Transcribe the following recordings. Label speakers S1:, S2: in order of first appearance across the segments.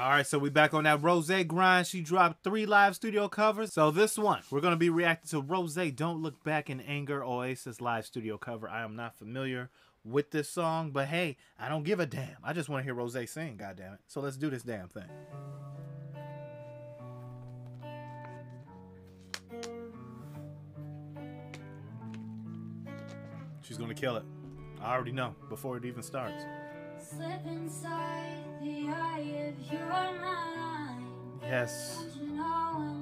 S1: All right, so we back on that Rose grind. She dropped three live studio covers. So this one, we're gonna be reacting to Rose. Don't look back in anger. Oasis live studio cover. I am not familiar with this song, but hey, I don't give a damn. I just want to hear Rose sing. God damn it. So let's do this damn thing. She's gonna kill it. I already know before it even starts. Slip inside the eye of your mind. Yes. You know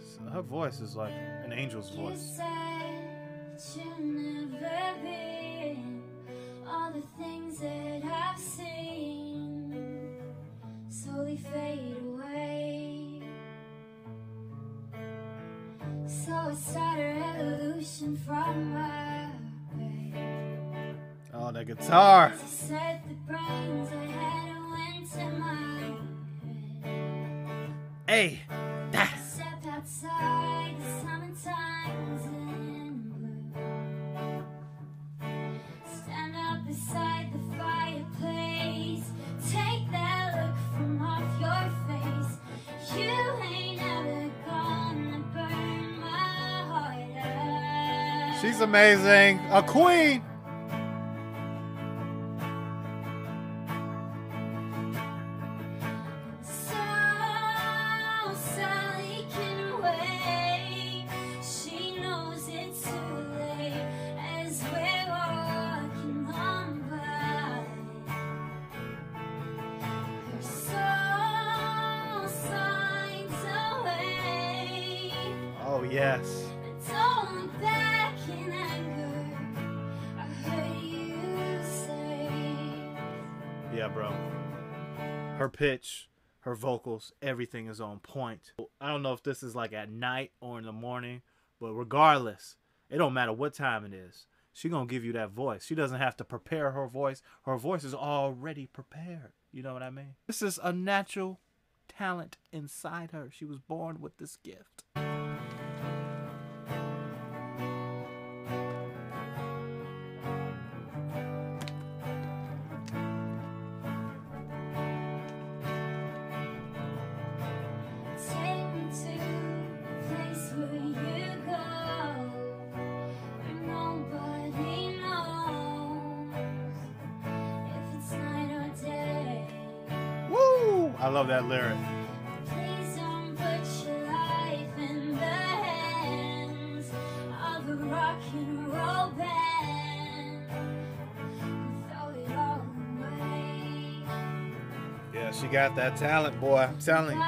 S1: so her voice is like an angel's voice. So started a revolution from my Oh, that guitar. Hey, that. She's amazing. A queen. Oh, yes. Yeah, bro. Her pitch, her vocals, everything is on point. I don't know if this is like at night or in the morning, but regardless, it don't matter what time it is. She gonna give you that voice. She doesn't have to prepare her voice. Her voice is already prepared. You know what I mean? This is a natural talent inside her. She was born with this gift. I love that lyric. Yeah, she got that talent, boy. I'm telling you.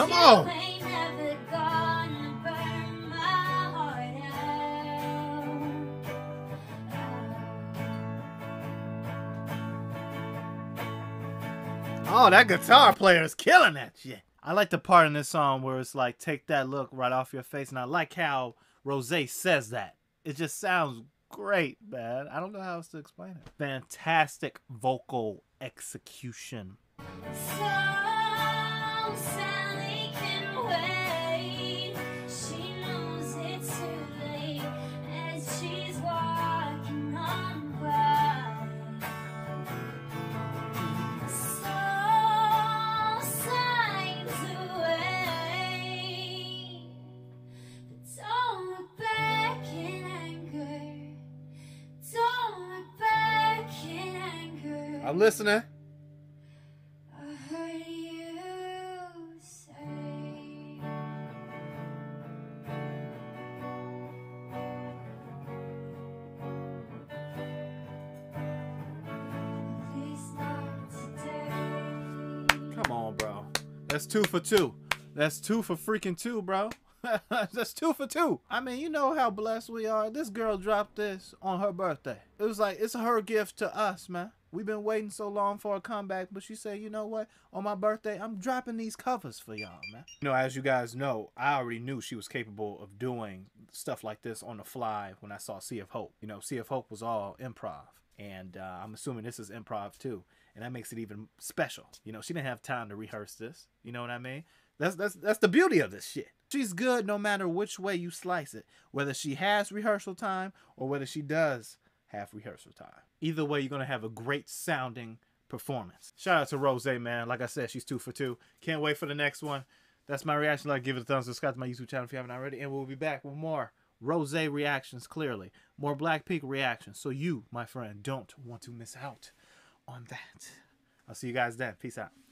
S1: Come on. Oh, that guitar player is killing that shit. I like the part in this song where it's like, take that look right off your face. And I like how Rose says that. It just sounds great, man. I don't know how else to explain it. Fantastic vocal execution. So I'm listening. Come on, bro. That's two for two. That's two for freaking two, bro. That's two for two. I mean, you know how blessed we are. This girl dropped this on her birthday. It was like, it's her gift to us, man.
S2: We've been waiting so long for a comeback, but she said, you know what? On my birthday, I'm dropping these covers for y'all, man. You know, as you guys know, I already knew she was capable of doing stuff like this on the fly when I saw Sea of Hope. You know, Sea of Hope was all improv, and uh, I'm assuming this is improv too, and that makes it even special. You know, she didn't have time to rehearse this. You know what I mean? That's that's that's the beauty of this shit. She's good no matter which way you slice it, whether she has rehearsal time or whether she does have rehearsal time. Either way, you're gonna have a great sounding performance. Shout out to Rose, man. Like I said, she's two for two. Can't wait for the next one. That's my reaction. Like, give it a thumbs up, subscribe to my YouTube channel if you haven't already, and we'll be back with more Rose reactions. Clearly, more Black Blackpink reactions. So you, my friend, don't want to miss out on that. I'll see you guys then. Peace out.